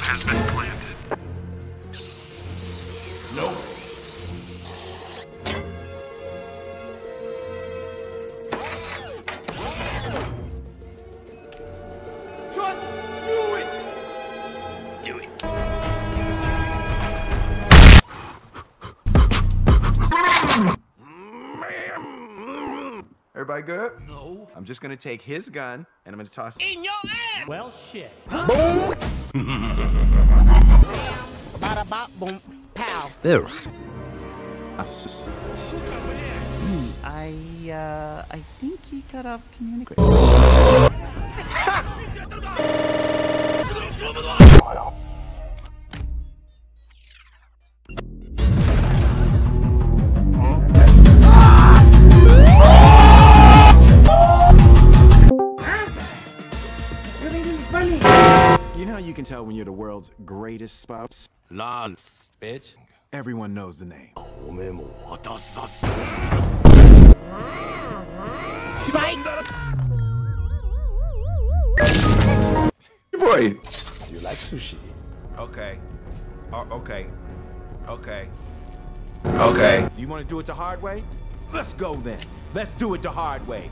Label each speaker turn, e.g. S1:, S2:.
S1: has been planted.
S2: Nope.
S1: Just do it! Do it.
S3: Everybody good? No. I'm just gonna take his gun and I'm gonna toss it. In your ass.
S4: Well, shit.
S5: Bada bop boom pow.
S3: There.
S5: I uh I think he cut off communication.
S3: You know how you can tell when you're the world's greatest spouse?
S2: Lance, bitch.
S3: Everyone knows the name. Boy,
S2: You like sushi?
S3: Okay. Uh, okay. Okay. Okay. You want to do it the hard way? Let's go then. Let's do it the hard way.